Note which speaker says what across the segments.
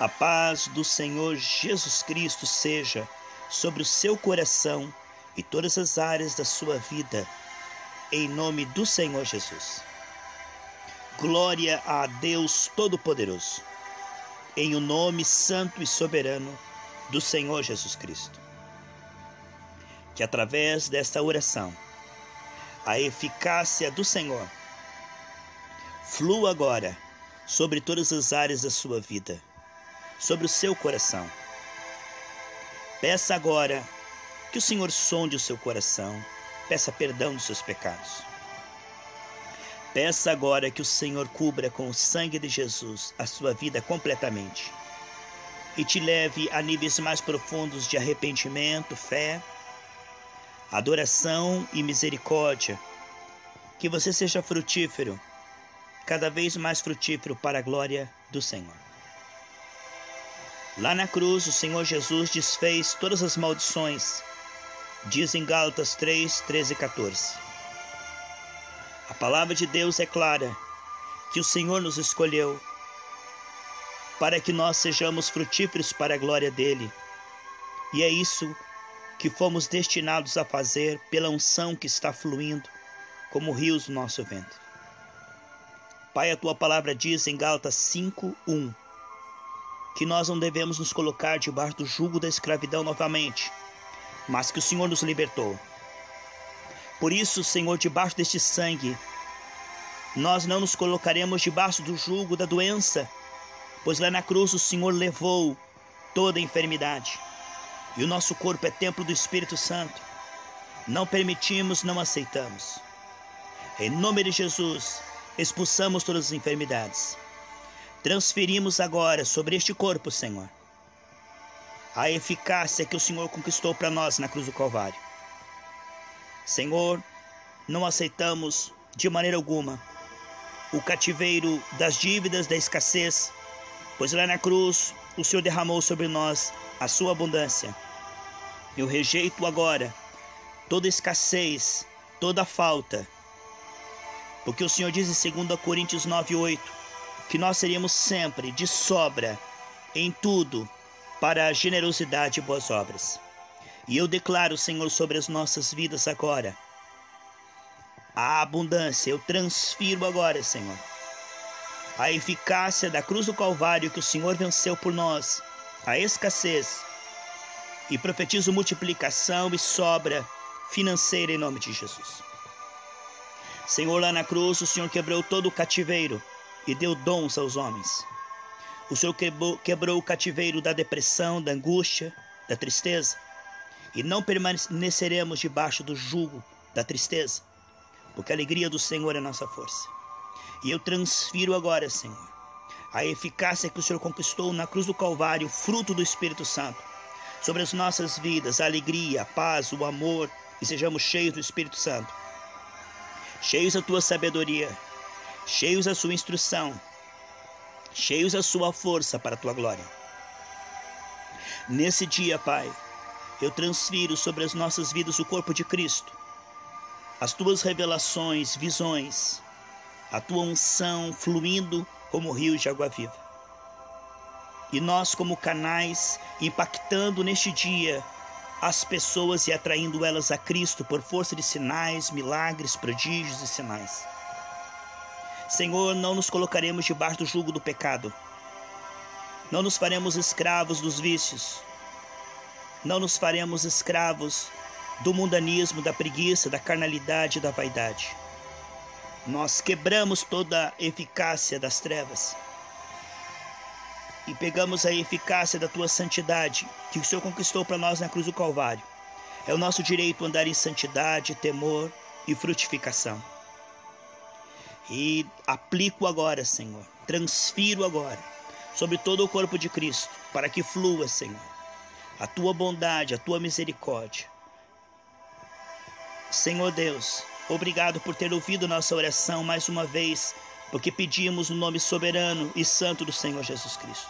Speaker 1: A paz do Senhor Jesus Cristo seja sobre o seu coração e todas as áreas da sua vida, em nome do Senhor Jesus. Glória a Deus Todo-Poderoso, em o nome santo e soberano do Senhor Jesus Cristo. Que através desta oração, a eficácia do Senhor flua agora sobre todas as áreas da sua vida sobre o seu coração. Peça agora que o Senhor sonde o seu coração, peça perdão dos seus pecados. Peça agora que o Senhor cubra com o sangue de Jesus a sua vida completamente e te leve a níveis mais profundos de arrependimento, fé, adoração e misericórdia. Que você seja frutífero, cada vez mais frutífero para a glória do Senhor. Lá na cruz, o Senhor Jesus desfez todas as maldições, diz em Gálatas 3, 13 e 14. A palavra de Deus é clara, que o Senhor nos escolheu para que nós sejamos frutíferos para a glória dele. E é isso que fomos destinados a fazer pela unção que está fluindo como rios no nosso ventre. Pai, a tua palavra diz em Gálatas 5, 1 que nós não devemos nos colocar debaixo do jugo da escravidão novamente, mas que o Senhor nos libertou. Por isso, Senhor, debaixo deste sangue, nós não nos colocaremos debaixo do jugo da doença, pois lá na cruz o Senhor levou toda a enfermidade. E o nosso corpo é templo do Espírito Santo. Não permitimos, não aceitamos. Em nome de Jesus, expulsamos todas as enfermidades transferimos agora sobre este corpo, Senhor, a eficácia que o Senhor conquistou para nós na cruz do Calvário. Senhor, não aceitamos de maneira alguma o cativeiro das dívidas, da escassez, pois lá na cruz o Senhor derramou sobre nós a sua abundância. Eu rejeito agora toda escassez, toda falta, porque o Senhor diz em 2 Coríntios 9:8 que nós seríamos sempre de sobra em tudo para a generosidade e boas obras. E eu declaro, Senhor, sobre as nossas vidas agora, a abundância, eu transfiro agora, Senhor, a eficácia da cruz do Calvário que o Senhor venceu por nós, a escassez, e profetizo multiplicação e sobra financeira em nome de Jesus. Senhor, lá na cruz, o Senhor quebrou todo o cativeiro e deu dons aos homens. O Senhor quebrou, quebrou o cativeiro da depressão, da angústia, da tristeza, e não permaneceremos debaixo do jugo da tristeza, porque a alegria do Senhor é nossa força. E eu transfiro agora, Senhor, a eficácia que o Senhor conquistou na cruz do Calvário, fruto do Espírito Santo, sobre as nossas vidas, a alegria, a paz, o amor, e sejamos cheios do Espírito Santo, cheios da tua sabedoria, cheios da sua instrução, cheios da sua força para a tua glória. Nesse dia, Pai, eu transfiro sobre as nossas vidas o corpo de Cristo, as tuas revelações, visões, a tua unção fluindo como rios de água viva. E nós, como canais, impactando neste dia as pessoas e atraindo elas a Cristo por força de sinais, milagres, prodígios e sinais. Senhor, não nos colocaremos debaixo do jugo do pecado. Não nos faremos escravos dos vícios. Não nos faremos escravos do mundanismo, da preguiça, da carnalidade e da vaidade. Nós quebramos toda a eficácia das trevas e pegamos a eficácia da tua santidade que o Senhor conquistou para nós na cruz do Calvário. É o nosso direito andar em santidade, temor e frutificação. E aplico agora, Senhor, transfiro agora sobre todo o corpo de Cristo, para que flua, Senhor, a tua bondade, a tua misericórdia. Senhor Deus, obrigado por ter ouvido nossa oração mais uma vez, porque pedimos no nome soberano e santo do Senhor Jesus Cristo.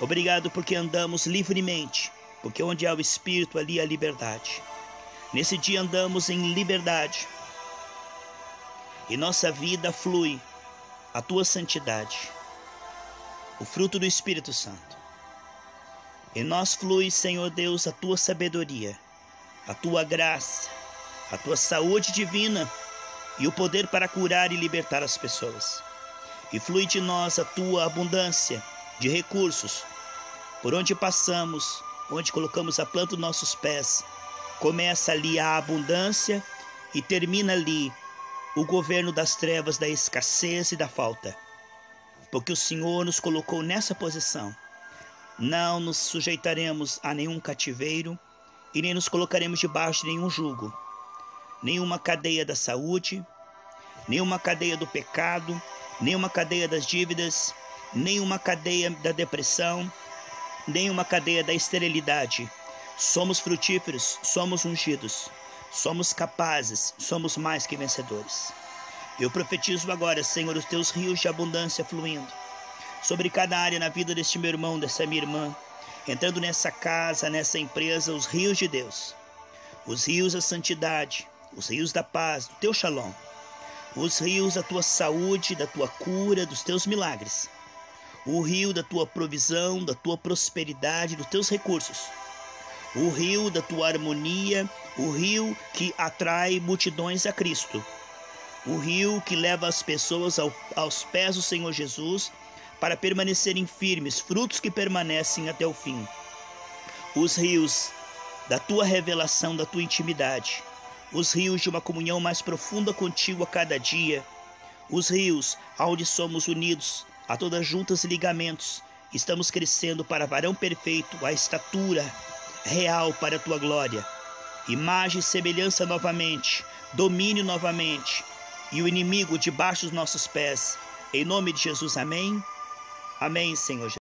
Speaker 1: Obrigado porque andamos livremente, porque onde há o Espírito, ali há liberdade. Nesse dia andamos em liberdade e nossa vida flui a tua santidade. o fruto do Espírito Santo. Em nós flui, Senhor Deus, a tua sabedoria, a tua graça, a tua saúde divina e o poder para curar e libertar as pessoas. E flui de nós a tua abundância de recursos. Por onde passamos, onde colocamos a planta dos nossos pés, começa ali a abundância e termina ali o governo das trevas, da escassez e da falta. Porque o Senhor nos colocou nessa posição. Não nos sujeitaremos a nenhum cativeiro e nem nos colocaremos debaixo de nenhum jugo, nenhuma cadeia da saúde, nenhuma cadeia do pecado, nenhuma cadeia das dívidas, nenhuma cadeia da depressão, nenhuma cadeia da esterilidade. Somos frutíferos, somos ungidos. Somos capazes, somos mais que vencedores. Eu profetizo agora, Senhor, os teus rios de abundância fluindo sobre cada área na vida deste meu irmão, dessa minha irmã, entrando nessa casa, nessa empresa, os rios de Deus, os rios da santidade, os rios da paz, do teu shalom, os rios da tua saúde, da tua cura, dos teus milagres, o rio da tua provisão, da tua prosperidade, dos teus recursos o rio da tua harmonia, o rio que atrai multidões a Cristo, o rio que leva as pessoas ao, aos pés do Senhor Jesus para permanecerem firmes, frutos que permanecem até o fim. Os rios da tua revelação, da tua intimidade, os rios de uma comunhão mais profunda contigo a cada dia, os rios onde somos unidos a todas juntas e ligamentos, estamos crescendo para varão perfeito, a estatura real para a tua glória. Imagem e semelhança novamente, domínio novamente, e o inimigo debaixo dos nossos pés. Em nome de Jesus, amém. Amém, Senhor Jesus.